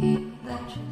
electricity.